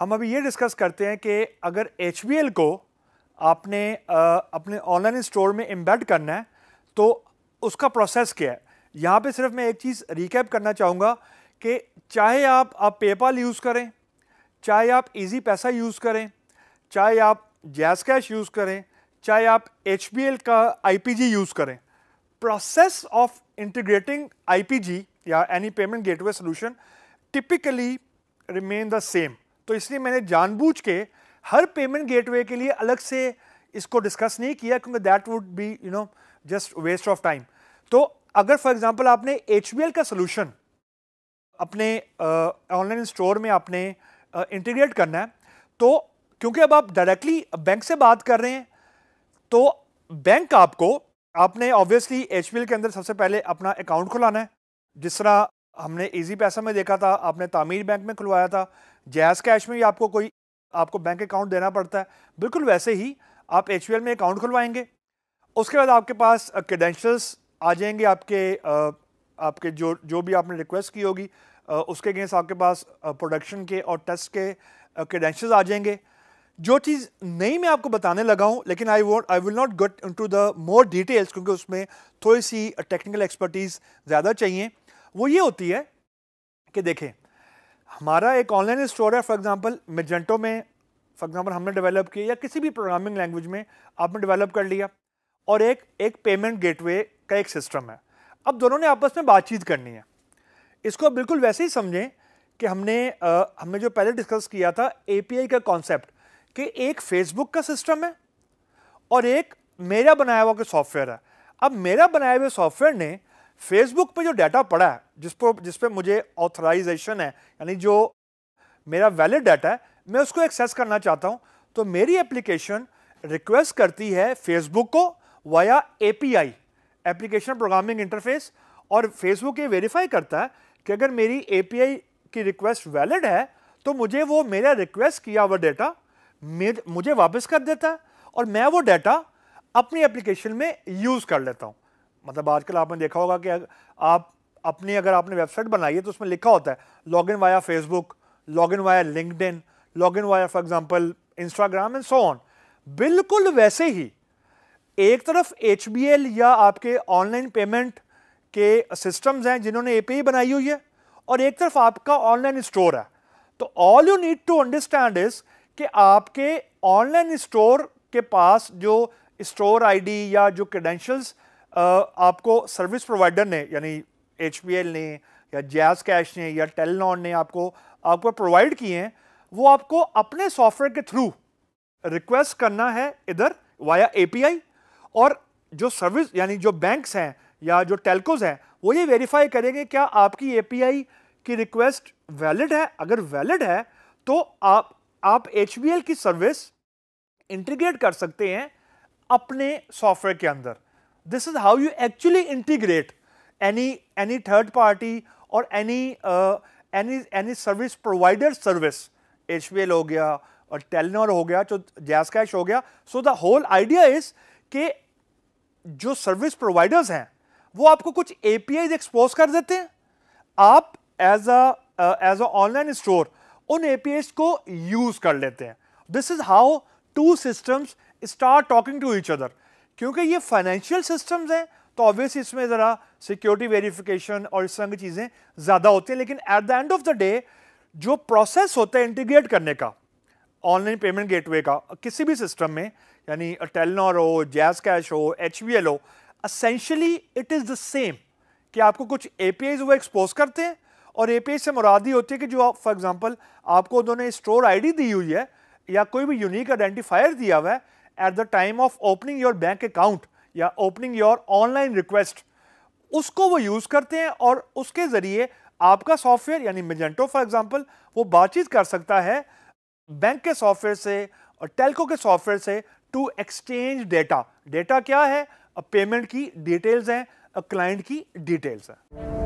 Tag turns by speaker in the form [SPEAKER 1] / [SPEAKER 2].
[SPEAKER 1] हम अभी ये डिस्कस करते हैं कि अगर HBL को आपने आ, अपने ऑनलाइन स्टोर में एम्बेड करना है तो उसका प्रोसेस क्या है? यहाँ पे सिर्फ़ मैं एक चीज़ रिकैप करना चाहूँगा कि चाहे आप आप पेपाल यूज़ करें चाहे आप इजी पैसा यूज़ करें चाहे आप जैस कैश यूज़ करें चाहे आप HBL का IPG यूज़ करें प्रोसेस ऑफ़ इंटीग्रेटिंग IPG या any payment gateway solution typically remain the same तो इसलिए मैंने जानबूझ के हर पेमेंट गेटवे के लिए अलग से इसको डिस्कस नहीं किया क्योंकि that would be you know just waste of time तो अगर फॉर एग्जांपल आपने HBL का सोल्यूशन अपने ऑनलाइन uh, स्टोर में आपने इंटीग्रेट uh, करना है तो क्योंकि अब आप डायरेक्टली बैंक से बात कर रहे हैं तो बैंक आपको आपने ऑब्वियसली HBL के अंदर सबसे पहले अपना अकाउंट खुलाना है। जिस तरह हमने इजी पैसा में देखा था आपने तामीर बैंक में खुलवाया था जैस कैश में भी आपको कोई, आपको बैंक अकाउंट देना पड़ता है। बिल्कुल वैसे ही आप एच में अकाउंट खुलवाएँगे। उसके बाद आपके पास क्रेडेंशियल्स आ जाएँगे आपके आपके जो जो भी आपने रिक्वेस्ट की होगी उसके अगेंस्ट आपके पास प्रोडक्शन के और टेस्ट के क्रेडेंशियल्स आ जाएँगे। जो चीज़ नहीं मैं आपको बताने लगा हूँ, लेकिन I want I will not get in to the more details क्योंकि उसमें थोड़ी सी टेक्निकल एक्सपर्टीज़ ज़्यादा चाहिए। वो ये होती है कि देखें हमारा एक ऑनलाइन स्टोर है फॉर एग्जांपल मेजेंटो में फॉर एग्जांपल हमने डेवलप किया या किसी भी प्रोग्रामिंग लैंग्वेज में आपने डेवलप कर लिया और एक एक पेमेंट गेटवे का एक सिस्टम है। अब दोनों ने आपस में बातचीत करनी है। इसको बिल्कुल वैसे ही समझें कि हमने आ, हमने जो पहले डिस्कस किया था एपीआई का कॉन्सेप्ट कि एक फेसबुक का सिस्टम है और एक मेरा बनाया हुआ का सॉफ्टवेयर है। अब मेरा बनाए हुए सॉफ्टवेयर ने फेसबुक पे जो डाटा पड़ा है जिस पर जिस पे मुझे ऑथराइजेशन है, यानी जो मेरा वैलिड डाटा है, मैं उसको एक्सेस करना चाहता हूँ तो मेरी एप्लीकेशन रिक्वेस्ट करती है फेसबुक को via API application programming interface और फेसबुक ये वेरीफाई करता है कि अगर मेरी एपीआई की रिक्वेस्ट वैलिड है तो मुझे वो मेरा रिक्वेस्ट किया हुआ डाटा मुझे वापस कर देता है, और मैं वो डाटा अपनी एप्लीकेशन में यूज़ कर लेता हूँ। मतलब आजकल आपने देखा होगा कि आप अपनी अगर आपने वेबसाइट बनाई है तो उसमें लिखा होता है, log in via Facebook, log in via LinkedIn log in via for example Instagram and so on. बिल्कुल वैसे ही एक तरफ़ एच बी एल या आपके ऑनलाइन पेमेंट के सिस्टम्स हैं जिन्होंने ए बनाई हुई है और एक तरफ़ आपका ऑनलाइन स्टोर है। तो all you need to understand is कि आपके ऑनलाइन स्टोर के पास जो स्टोर आईडी या जो क्रेडेंशियल्स आपको सर्विस प्रोवाइडर ने, यानी एच ने, या जैज कैश ने, या टेलनॉन ने आपको आपको प्रोवाइड किए हैं, वो आपको अपने सॉफ्टवेयर के थ्रू रिक्वेस्ट करना है इधर वाया एपीआई और जो सर्विस यानी जो बैंक्स हैं, या जो टेलकोज हैं, वो ये वेरीफाई करेंगे क्या आपकी एपीआई की रिक्वेस्ट वैलिड है। अगर वैलिड है तो आप आप एच की सर्विस इंटीग्रेट कर सकते हैं अपने सॉफ्टवेयर के अंदर। This is how you actually integrate any any third party or any uh, any any service provider service HBL हो गया और टेलनर हो गया जो कैश हो गया। So the whole idea is कि जो सर्विस प्रोवाइडर्स हैं वो आपको कुछ एपीआई एक्सपोज कर देते हैं। आप as a as a online store उन एपीआई को यूज़ कर लेते हैं। This is how two systems start talking to each other क्योंकि ये फाइनेंशियल सिस्टम्स हैं तो ऑब्वियस इसमें ज़रा सिक्योरिटी वेरिफिकेशन और इस तरह की चीज़ें ज़्यादा होती हैं, लेकिन at the end of the day जो प्रोसेस होता है इंटीग्रेट करने का ऑनलाइन पेमेंट गेटवे का, किसी भी सिस्टम में, यानी टेलनॉर हो जैस कैश हो एचवीएल हो essentially it is the same कि आपको कुछ ए वो एक्सपोज करते हैं और एपीआई से मुरादी होती है कि जो फॉर एग्ज़ाम्पल आपको उन्होंने स्टोर आईडी दी हुई है या कोई भी यूनिक आइडेंटिफायर दिया हुआ है at the time of opening your bank account या ओपनिंग योर ऑनलाइन रिक्वेस्ट उसको वो यूज़ करते हैं और उसके ज़रिए आपका सॉफ्टवेयर यानी मेजेंटो फॉर एग्जांपल वो बातचीत कर सकता है बैंक के सॉफ्टवेयर से और टेलको के सॉफ्टवेयर से टू एक्सचेंज डेटा डेटा क्या है? पेमेंट की डिटेल्स हैं क्लाइंट की डिटेल्स है।